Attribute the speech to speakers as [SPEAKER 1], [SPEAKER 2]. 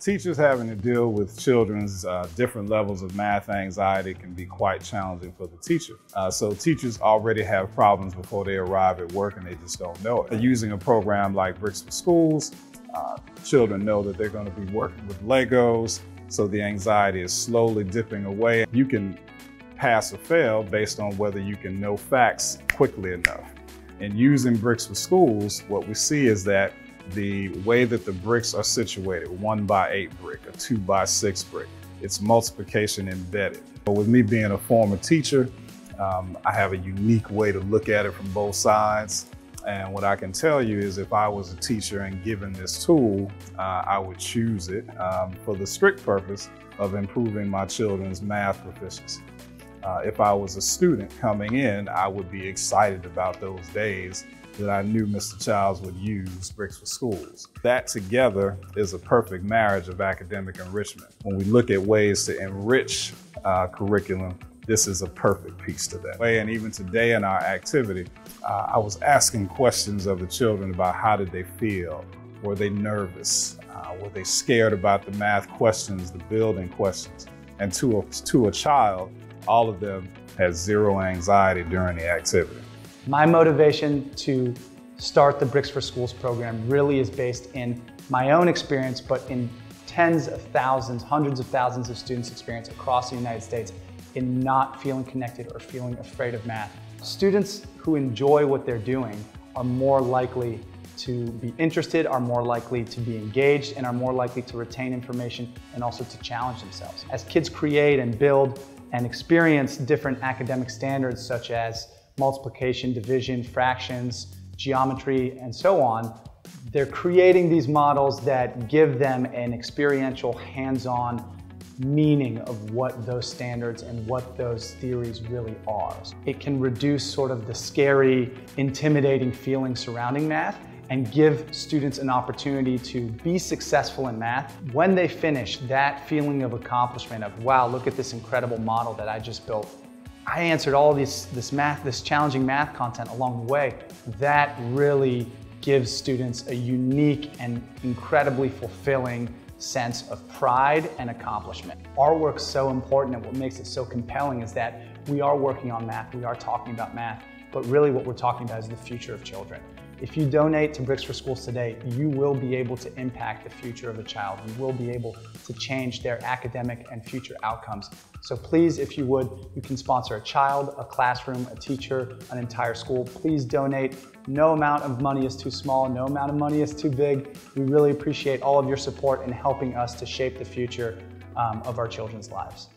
[SPEAKER 1] Teachers having to deal with children's uh, different levels of math anxiety can be quite challenging for the teacher. Uh, so teachers already have problems before they arrive at work and they just don't know it. Using a program like Bricks 4 Schoolz, uh, children know that they're going to be working with Legos, so the anxiety is slowly dipping away. You can pass or fail based on whether you can know facts quickly enough. And using Bricks 4 Schoolz, what we see is that the way that the bricks are situated, one by eight brick, a two by six brick. It's multiplication embedded. But with me being a former teacher, um, I have a unique way to look at it from both sides. And what I can tell you is if I was a teacher and given this tool, uh, I would choose it um, for the strict purpose of improving my children's math proficiency. Uh, if I was a student coming in, I would be excited about those days that I knew Mr. Childs would use Bricks 4 Schoolz. That together is a perfect marriage of academic enrichment. When we look at ways to enrich uh, curriculum, this is a perfect piece to that. And even today in our activity, uh, I was asking questions of the children about how did they feel? Were they nervous? Uh, were they scared about the math questions, the building questions? And to a, to a child, all of them had zero anxiety during the activity.
[SPEAKER 2] My motivation to start the Bricks 4 Schoolz program really is based in my own experience, but in tens of thousands, hundreds of thousands of students' experience across the United States in not feeling connected or feeling afraid of math. Students who enjoy what they're doing are more likely to be interested, are more likely to be engaged, and are more likely to retain information and also to challenge themselves. As kids create and build and experience different academic standards such as multiplication, division, fractions, geometry, and so on, they're creating these models that give them an experiential, hands-on meaning of what those standards and what those theories really are. It can reduce sort of the scary, intimidating feeling surrounding math and give students an opportunity to be successful in math. When they finish, that feeling of accomplishment of, wow, look at this incredible model that I just built I answered all this, this math, this challenging math content along the way. That really gives students a unique and incredibly fulfilling sense of pride and accomplishment. Our work's so important and what makes it so compelling is that we are working on math, we are talking about math, but really what we're talking about is the future of children. If you donate to Bricks 4 Schoolz today, you will be able to impact the future of a child. You will be able to change their academic and future outcomes. So please, if you would, you can sponsor a child, a classroom, a teacher, an entire school. Please donate. No amount of money is too small. No amount of money is too big. We really appreciate all of your support in helping us to shape the future um, of our children's lives.